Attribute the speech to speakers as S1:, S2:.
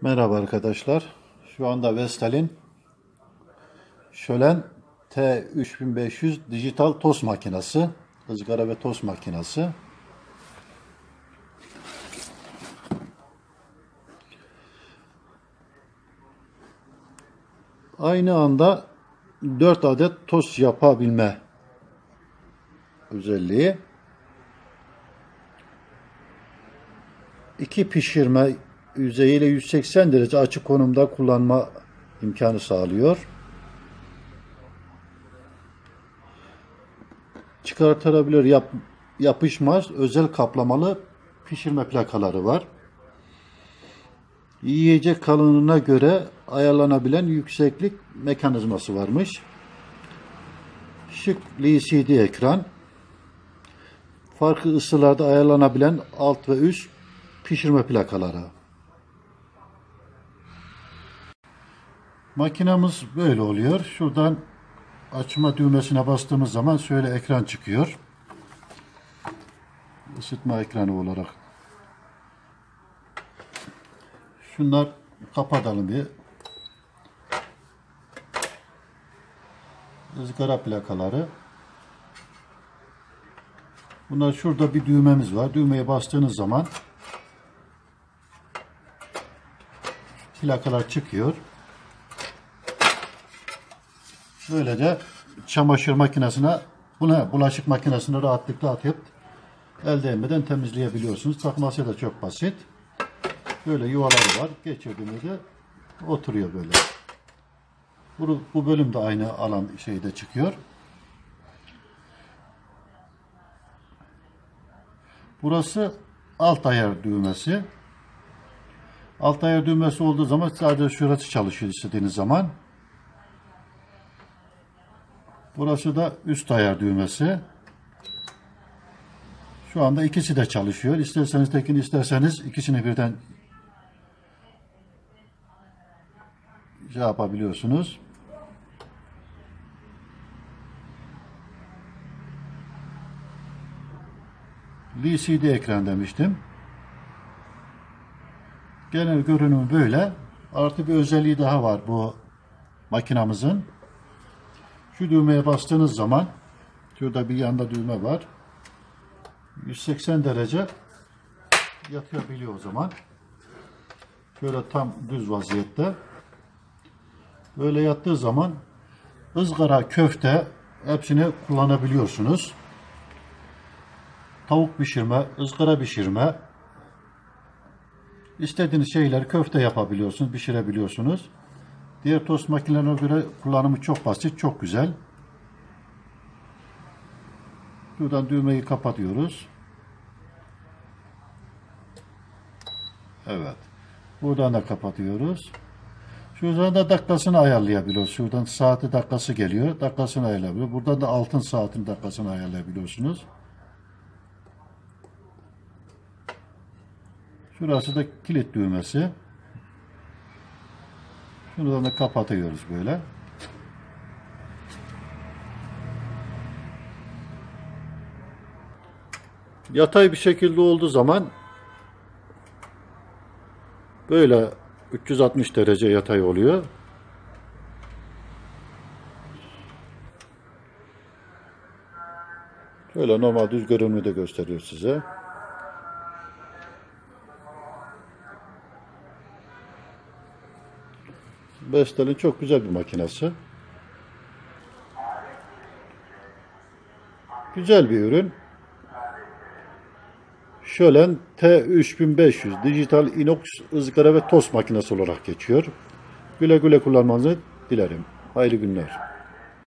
S1: Merhaba arkadaşlar. Şu anda Vestel'in Şölen T3500 dijital tost makinesi, ızgara ve tost makinesi. Aynı anda 4 adet tost yapabilme özelliği. iki pişirme yüzeyiyle 180 derece açık konumda kullanma imkanı sağlıyor. Çıkartılabilir yap, yapışmaz özel kaplamalı pişirme plakaları var. Yiyecek kalınlığına göre ayarlanabilen yükseklik mekanizması varmış. Şık LCD ekran. Farklı ısılarda ayarlanabilen alt ve üst pişirme plakaları. Makinamız böyle oluyor. Şuradan açma düğmesine bastığımız zaman şöyle ekran çıkıyor. Isıtma ekranı olarak. Şunlar kapatalım bir. ızgara plakaları. Bunlar şurada bir düğmemiz var. Düğmeye bastığınız zaman plakalar çıkıyor. Böylece çamaşır makinesine buna bulaşık makinesine rahatlıkla atıp el değmeden temizleyebiliyorsunuz. Takması da çok basit. Böyle yuvaları var. Geçirdiğimizde oturuyor böyle. Bu, bu bölüm de aynı alan şeyde çıkıyor. Burası alt ayar düğmesi. Alt ayar düğmesi olduğu zaman sadece şurası çalışıyor istediğiniz zaman. Burası da üst ayar düğmesi. Şu anda ikisi de çalışıyor. İsterseniz tekini isterseniz ikisini birden şey yapabiliyorsunuz. LCD ekran demiştim. Genel görünümü böyle. Artı bir özelliği daha var bu makinamızın. Şu düğmeye bastığınız zaman şurada bir yanda düğme var. 180 derece yatabiliyor o zaman. Şöyle tam düz vaziyette. Böyle yattığı zaman ızgara, köfte hepsini kullanabiliyorsunuz. Tavuk pişirme, ızgara pişirme, İstediğiniz şeyler köfte yapabiliyorsunuz, pişirebiliyorsunuz. Diğer tost makinelerine göre kullanımı çok basit, çok güzel. Buradan düğmeyi kapatıyoruz. Evet. Buradan da kapatıyoruz. Şuradan da dakikasını ayarlayabiliyoruz. Şuradan saati dakikası geliyor. Dakikasını ayarlayabiliyoruz. Buradan da altın saatin dakikasını ayarlayabiliyorsunuz. Şurası da kilit düğmesi. Şuradan da kapatıyoruz böyle. Yatay bir şekilde olduğu zaman böyle 360 derece yatay oluyor. Şöyle normal düz görünümü de gösteriyor size. Vestel'in çok güzel bir makinesi. Güzel bir ürün. Şölen T3500 dijital inox ızgara ve tost makinesi olarak geçiyor. Güle güle kullanmanızı dilerim. Hayırlı günler.